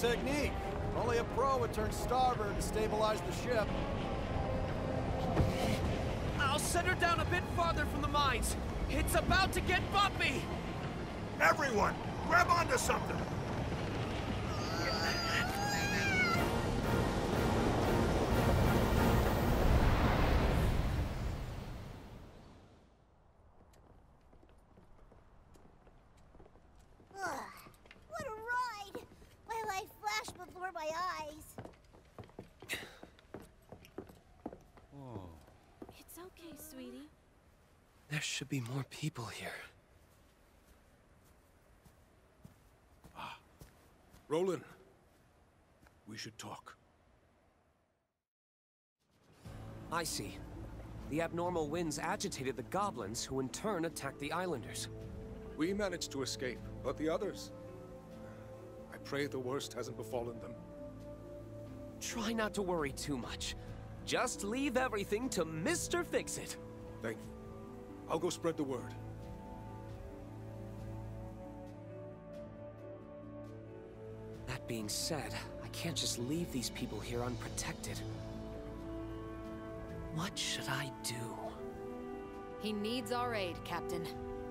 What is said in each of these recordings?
technique. Only a pro would turn starboard to stabilize the ship. I'll set her down a bit farther from the mines. It's about to get bumpy! Everyone, grab onto something! There should be more people here. Ah. Roland, we should talk. I see. The abnormal winds agitated the goblins, who in turn attacked the islanders. We managed to escape, but the others... I pray the worst hasn't befallen them. Try not to worry too much. Just leave everything to Mr. Fix-It. Thank you. I'll go spread the word. That being said, I can't just leave these people here unprotected. What should I do? He needs our aid, Captain.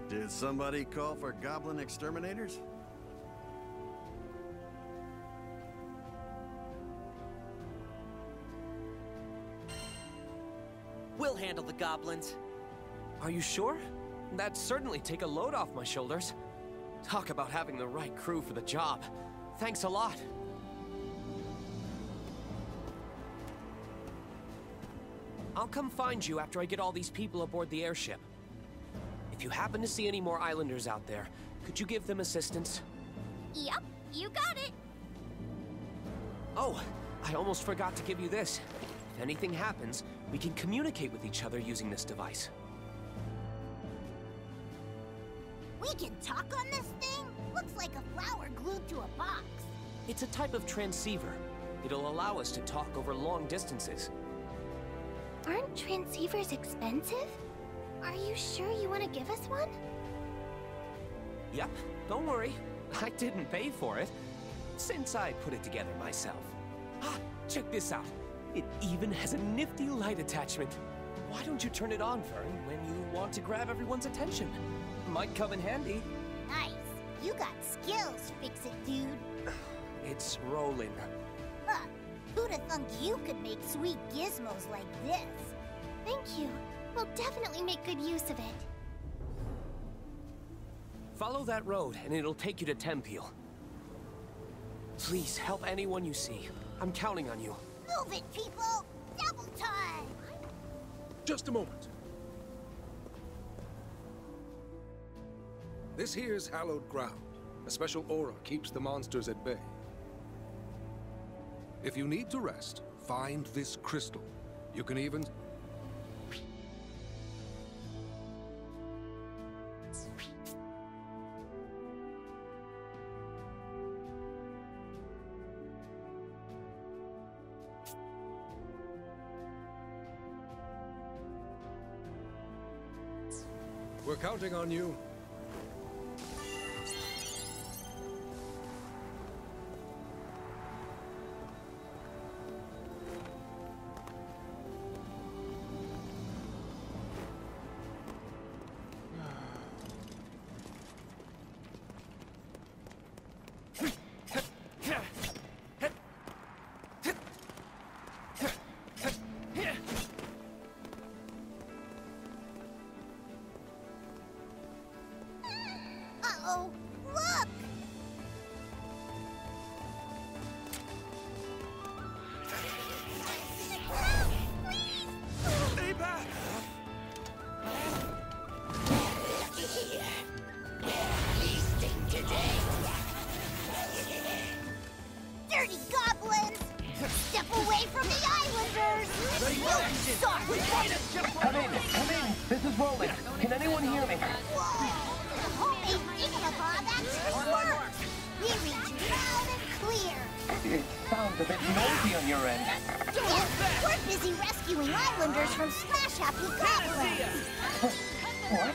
Did somebody call for goblin exterminators? We'll handle the goblins. Are you sure? That'd certainly take a load off my shoulders. Talk about having the right crew for the job. Thanks a lot. I'll come find you after I get all these people aboard the airship. If you happen to see any more islanders out there, could you give them assistance? Yep, you got it. Oh, I almost forgot to give you this. If anything happens, we can communicate with each other using this device. Can talk on this thing? Looks like a flower glued to a box. It's a type of transceiver. It'll allow us to talk over long distances. Aren't transceivers expensive? Are you sure you want to give us one? Yep, don't worry. I didn't pay for it. Since I put it together myself. Ah, check this out. It even has a nifty light attachment. Why don't you turn it on, Fern, when you want to grab everyone's attention? Might come in handy. Nice. You got skills, fix it, dude. It's rolling. Huh. Who'd have thunk you could make sweet gizmos like this? Thank you. We'll definitely make good use of it. Follow that road, and it'll take you to Tempeel. Please, help anyone you see. I'm counting on you. Move it, people! Double time! Just a moment. This here's hallowed ground. A special aura keeps the monsters at bay. If you need to rest, find this crystal. You can even... We're counting on you. A bit noisy on your end. Yeah, we're busy rescuing islanders from smash-happy goblins! What?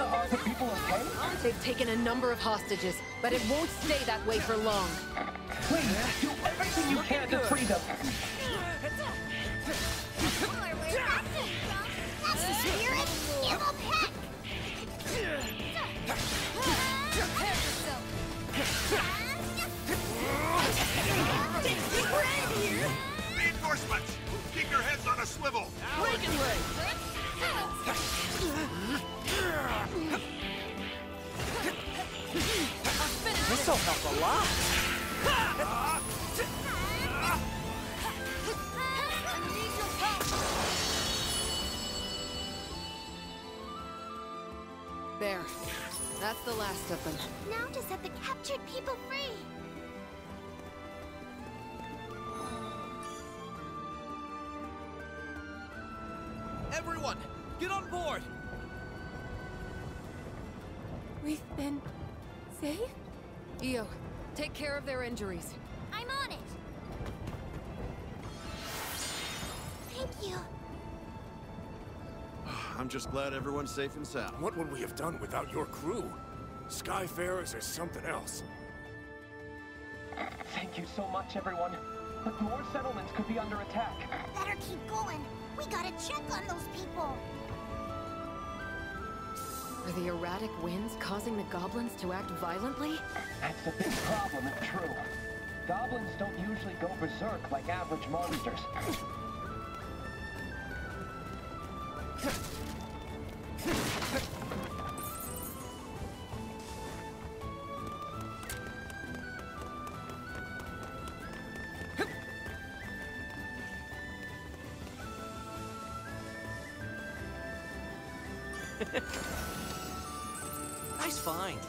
Are the people okay? They've taken a number of hostages, but it won't stay that way for long. Please, do everything you can to free them. That's the spirit! Give 'em heck! Reinforcements! Keep your heads on a swivel! This'll help a lot. There. That's the last of them. Now to set the captured people free! Get on board! We've been... safe? Io, take care of their injuries. I'm on it! Thank you. I'm just glad everyone's safe and sound. What would we have done without your crew? Skyfarers are something else. Thank you so much, everyone. But more settlements could be under attack. Better keep going. We gotta check on those people. Are the erratic winds causing the goblins to act violently? That's a big problem if true. Goblins don't usually go berserk like average monsters. Nice find.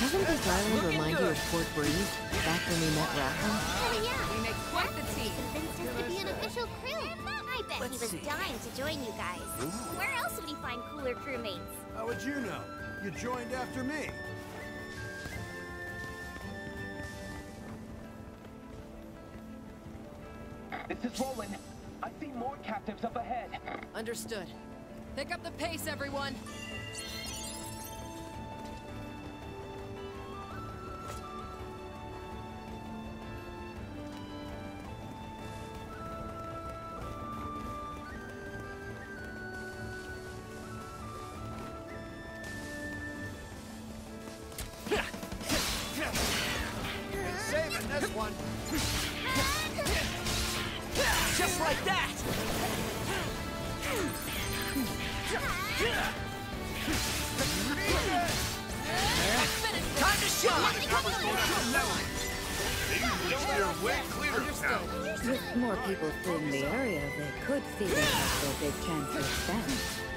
Doesn't this island remind you of Port Breeze, back when we met Rackam? Oh yeah! We make quite the team. Convinced us to be an official crew. I bet Let's he was see. dying to join you guys. Where else would he find cooler crewmates? How would you know? You joined after me. This is Roland. I see more captives up ahead. Understood. Pick up the pace, everyone. Saving this one. Just like that! Time to. With more people fleeing the area, they could see themselves a big chance.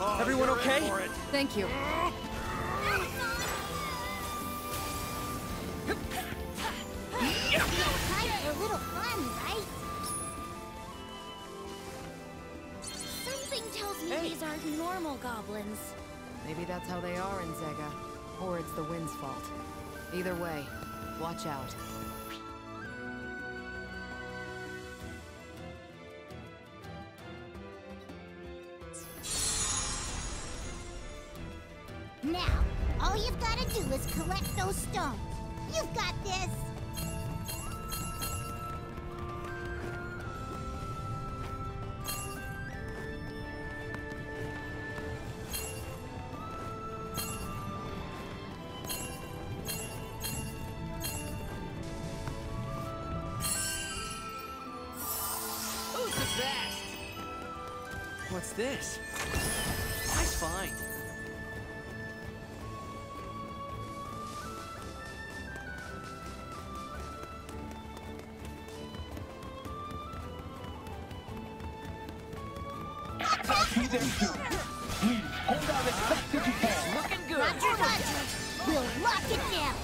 Oh, Everyone okay? Thank you. A little fun, right? Something tells me Hey. these aren't normal goblins. Maybe that's how they are in Zega. Or it's the wind's fault. Either way, watch out. Those. You've got this. Who's the best? What's this? Nice find. I'll be there soon. Please, hold on as fast as you can. Looking good. Roger, Roger. We'll lock it down.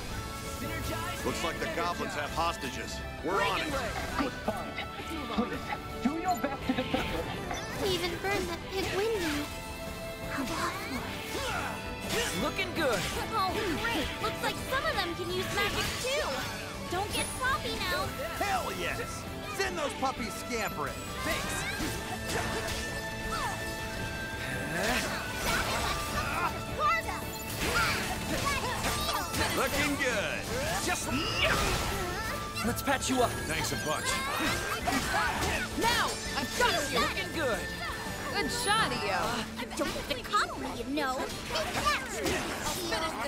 Looks like the goblins have hostages. We're on it. Good find. Please, do your best to defend them. We even burned that big window. How awful. Looking good. Oh, great. Looks like some of them can use magic too. Don't get sloppy now. Hell yes! Send those puppies scampering. Sparta! Looking good. Just. Let's patch you up. Thanks a bunch. Now! I've got you! Looking good. Good shot, Io. You don't have to come me, you know.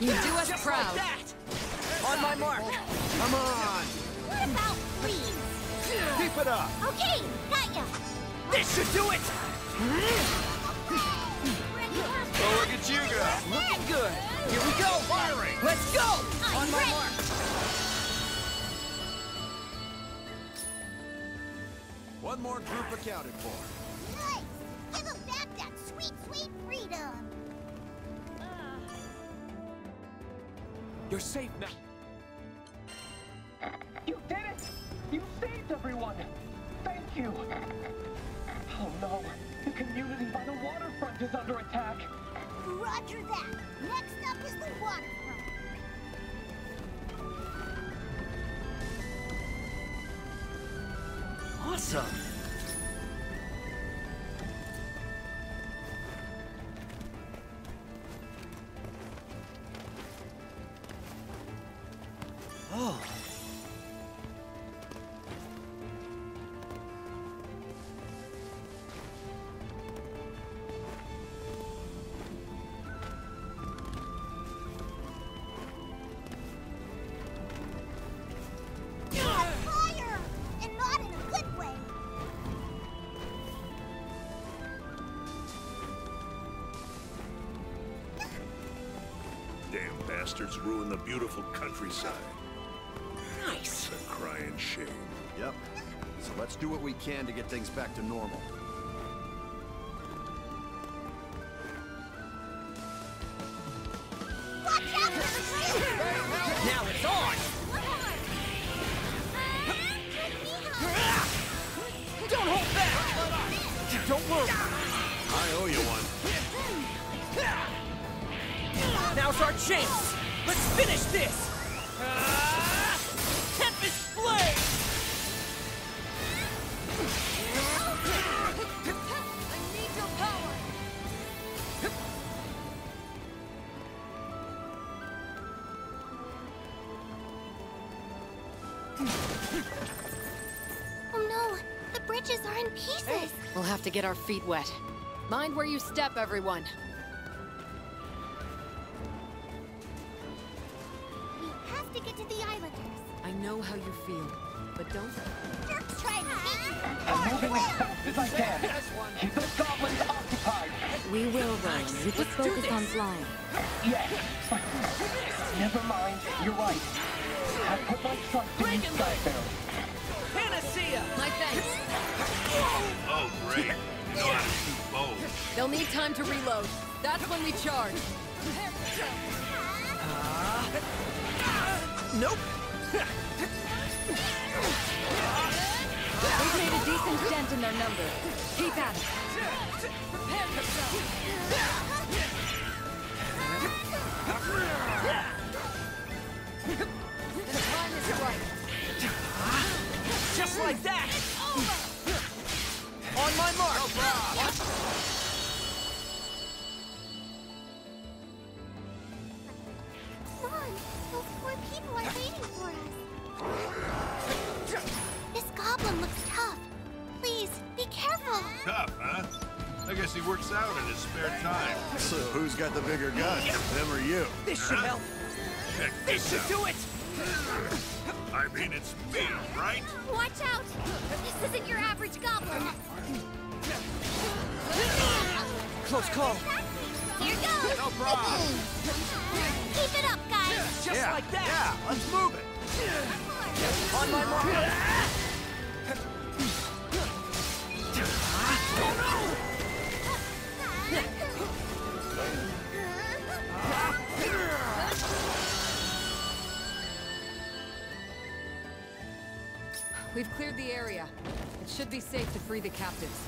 You do us Just proud. like. On my mark. Come on. What about please? Keep it up. Okay, got ya. This should do it. Oh, look at you go. Looking good. Here we go. Firing. Let's go. I'm On my ready. mark. One more group accounted for. Nice. Give them back that sweet, sweet freedom. Ah. You're safe now. You did it! You saved everyone! Thank you! Oh no, the community by the waterfront is under attack! Roger that. Next up is the. Awesome. Bastards ruin the beautiful countryside. Nice. It's a crying shame. Yep. So let's do what we can to get things back to normal. Get our feet wet. Mind where you step, everyone. We have to get to the Islanders. I know how you feel, but don't... Jerk's trying to hit you. I'm moving as fast as I can! Keep those goblins occupied! We will, Ryan. You just focus on flying. Yes. Never mind, you're right. I put my trust in you, Skyfarer. Panacea. My thanks. Great. You know how to shoot bows. They'll need time to reload. That's when we charge. Uh, nope. We've made a decent dent in their numbers. Keep at it. Prepare yourself. The time is right. Just like that. On my mark. Come on, those poor people are waiting for us. This goblin looks tough. Please, be careful. Tough, huh? I guess he works out in his spare time. So who's got the bigger gun? Them or you? This should help. Check This this should out. do it. I mean, it's me, right? Watch out! This isn't your average goblin. Close call. Here goes! No problem. Keep it up, guys! Just yeah, like that! Yeah, let's move it. On my mark! We've cleared the area. It should be safe to free the captives.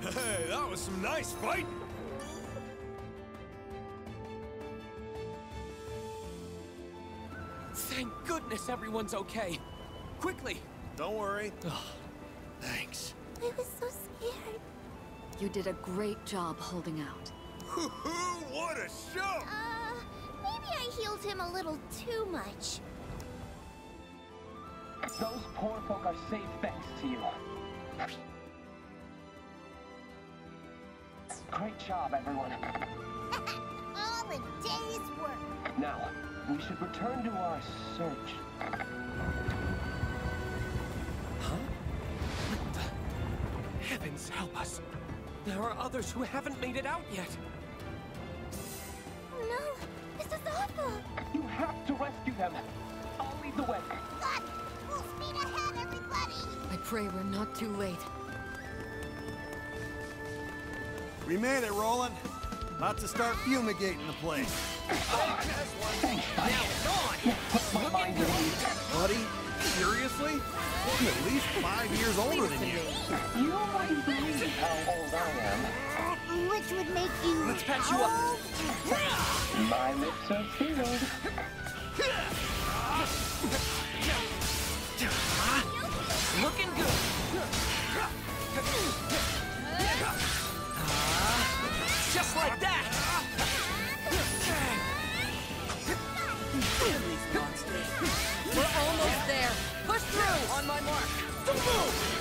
Hey, that was some nice fighting! Thank goodness everyone's okay. Quickly! Don't worry. Thanks. I was so scared. You did a great job holding out. Hoo-hoo, what a show! Uh, maybe healed him a little too much. Those poor folk are safe thanks to you. Great job, everyone. All a day's work. Now, we should return to our search. Huh? Heavens help us! There are others who haven't made it out yet. No, this is awful. You have to rescue them. I'll lead the way. God, full speed ahead, everybody. I pray we're not too late. We made it, Roland. About to start fumigating the place. My mind at ease. Buddy, seriously? I'm at least five years older than you. You wouldn't believe how old I am. Which would make you. Let's patch you up. My lips are sealed. Looking good. Ah, just like that. We're almost there. Push through! On my mark. Don't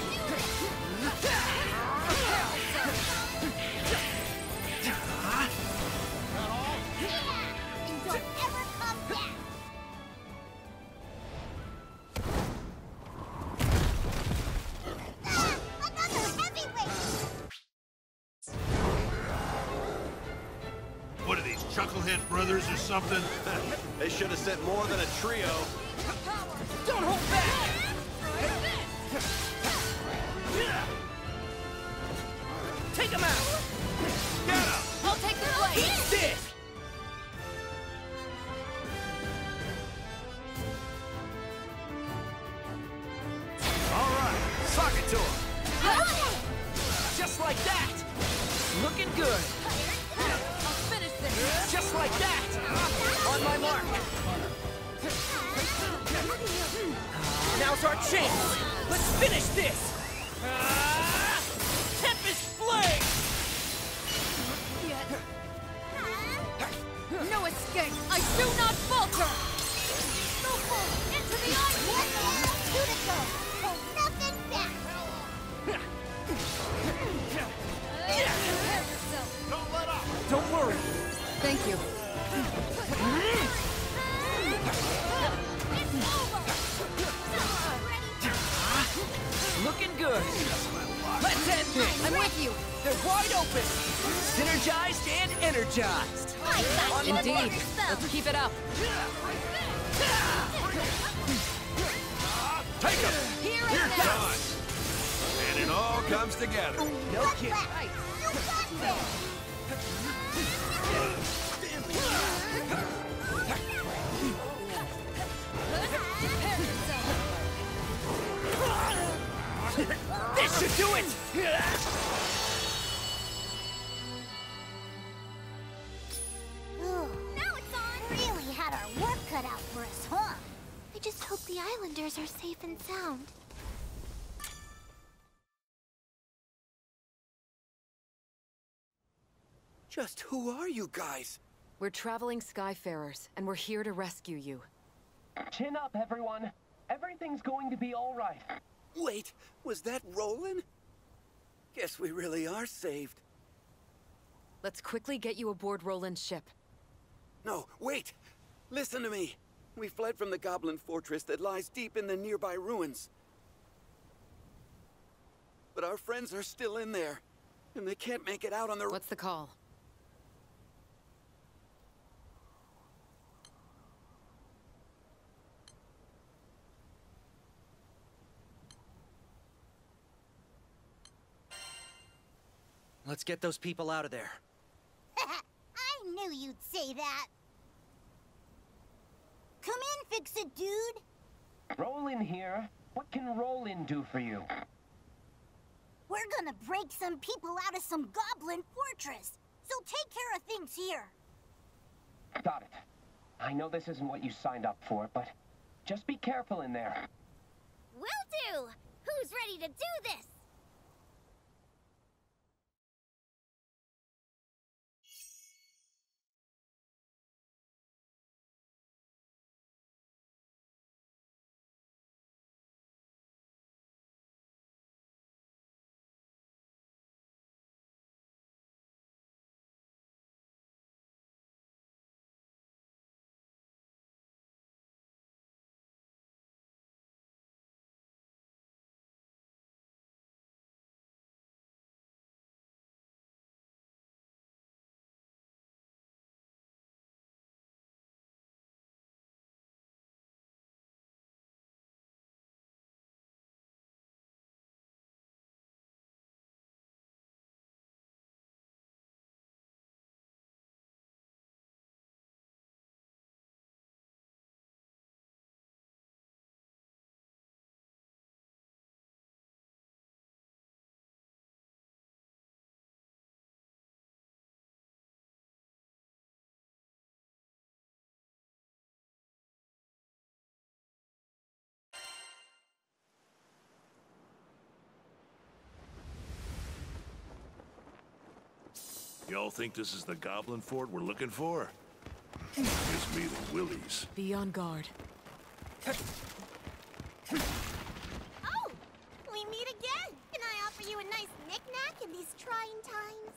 Brothers or something? They should have sent more than a trio. Don't hold back. Don't worry. Thank you. Looking good. Let's end this. I'm with you! They're wide open. Synergized and energized. I got you. Indeed. Let's keep it up. Take him. Here Here and it now! comes. And it all comes together. No kidding. You got this. This should do it. The islanders are safe and sound. Just who are you guys? We're traveling Skyfarers, and we're here to rescue you. Chin up, everyone. Everything's going to be all right. Wait, was that Roland? Guess we really are saved. Let's quickly get you aboard Roland's ship. No, wait! Listen to me! We fled from the Goblin fortress that lies deep in the nearby ruins. but our friends are still in there. And they can't make it out on their... What's the call? Let's get those people out of there. I knew you'd say that. Come in, Fix-It Dude. Roland here. What can Roland do for you? We're gonna break some people out of some goblin fortress. So take care of things here. Got it. I know this isn't what you signed up for, but just be careful in there. Will do. Who's ready to do this? Y'all think this is the Goblin Fort we're looking for? Gives me the willies. Be on guard. Oh! We meet again! Can I offer you a nice knick-knack in these trying times?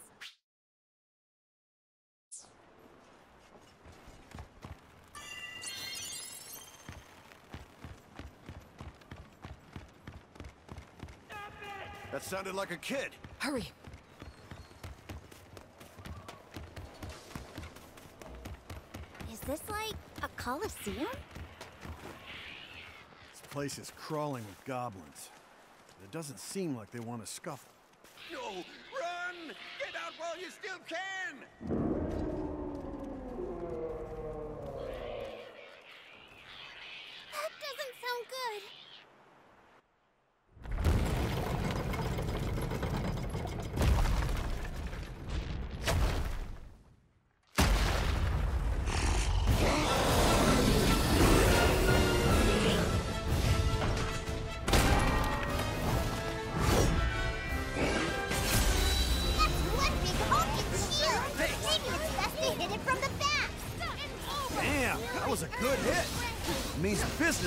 That sounded like a kid. Hurry. This like a coliseum? This place is crawling with goblins. It doesn't seem like they want to scuffle. No! Run! Get out while you still can!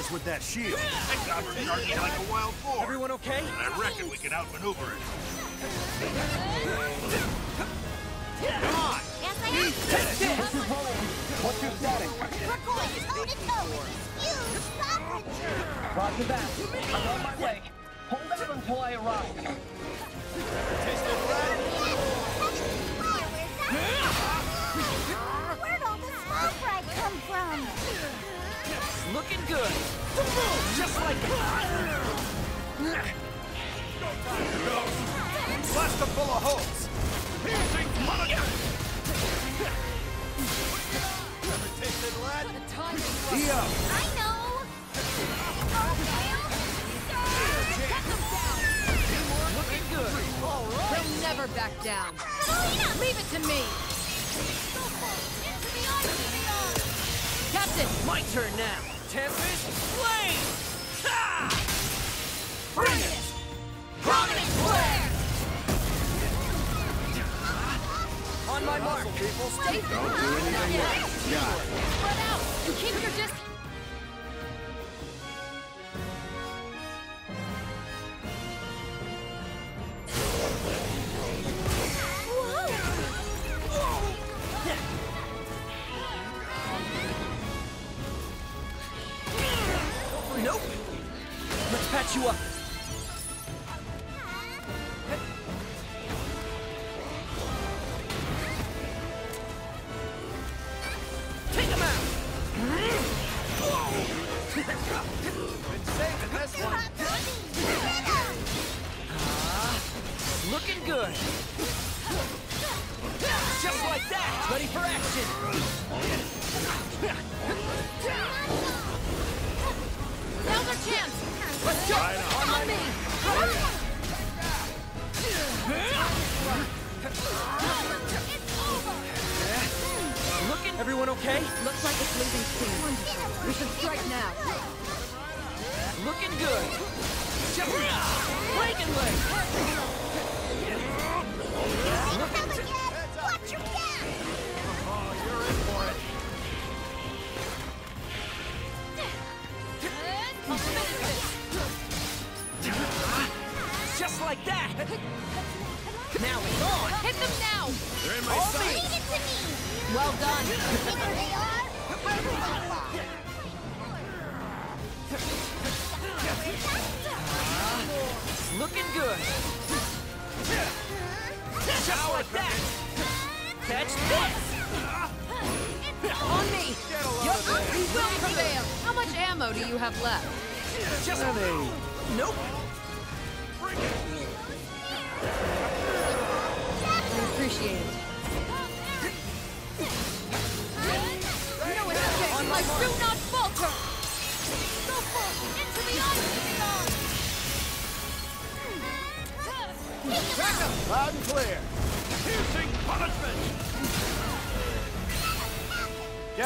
Means business with that shield. That gobber's charging like a wild boar. Everyone okay? I reckon we can outmaneuver it. Come on! Yes, I am. This is Roland. What's your status? We're going toe-to-toe with this huge soccer Roger that. I'm on my way. Hold out until I arrive. Where'd all the smoke fright come from? Looking good. Just like Blast them full of holes. Piercing plunger! Ever tasted lead? The timing up. I know. looking good. They'll never back down. Leave it to me. Captain, my turn now. Tempest Flame! Ha! Bring it! Prominent flare! On my mark. People, stay don't do anything. Got it. spread out. and Keep your distance.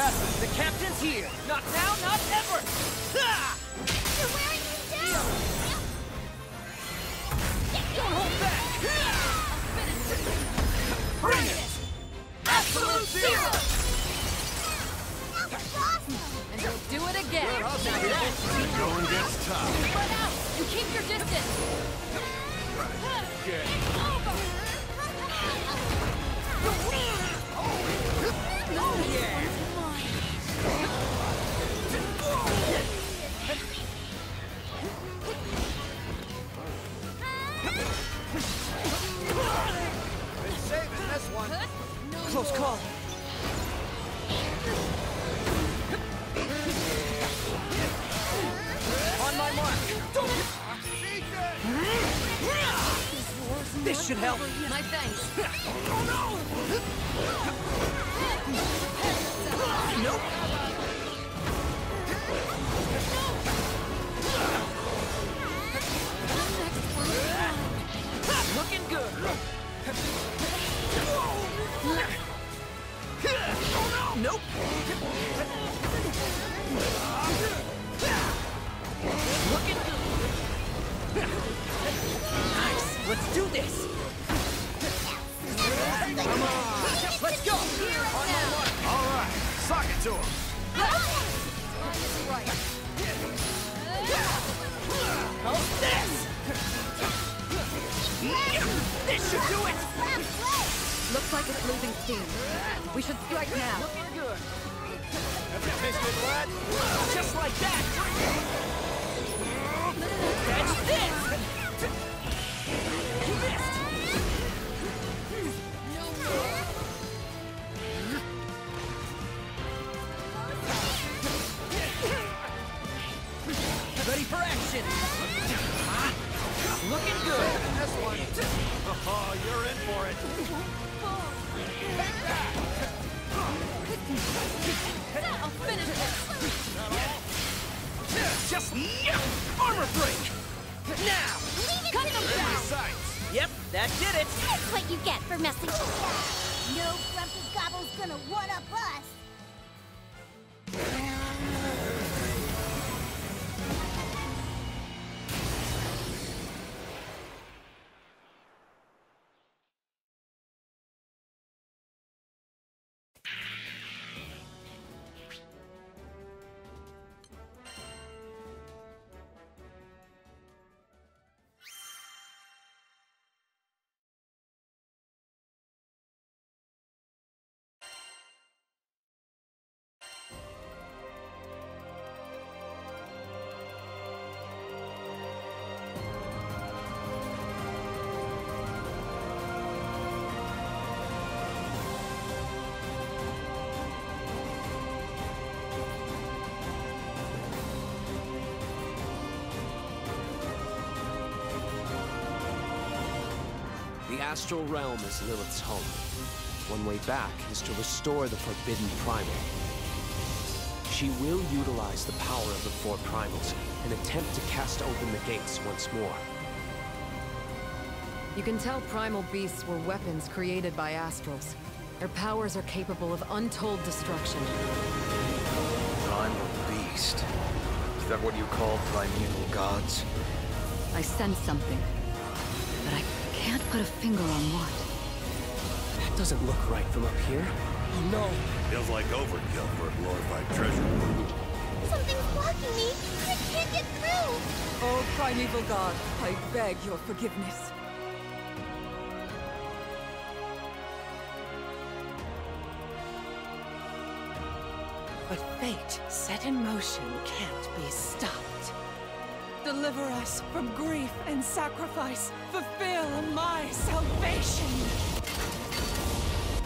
Yeah, the captain's here. Not now, not ever. You're wearing him down. Don't hold back. Ah! Bring it. Absolute zero. Awesome. And we'll do it again. We're going gets tough. Spread out and keep your distance. Right. Get. Oh. action! Looking good! This one! Oh, you're in for it! Just no! Armor break! Now! Cut them down! Yep, that did it! That's what you get for messing... No Grumpy Gobble's gonna one-up us! The astral realm is Lilith's home. One way back is to restore the forbidden primal. She will utilize the power of the four primals and attempt to cast open the gates once more. You can tell primal beasts were weapons created by astrals. Their powers are capable of untold destruction. Primal beast. Is that what you call primeval gods? I sense something, but I can't put a finger on what. That doesn't look right from up here. Oh no! Feels like overkill for a glorified treasure world. Something's blocking me! I can't get through! Oh, primeval god, I beg your forgiveness. But fate set in motion can't be stopped. Deliver us from grief and sacrifice. Fulfill my salvation.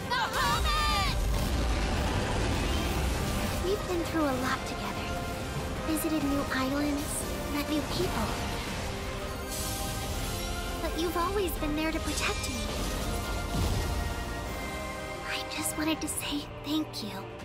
Bahamut! We've been through a lot together. Visited new islands, met new people. But you've always been there to protect me. I just wanted to say thank you.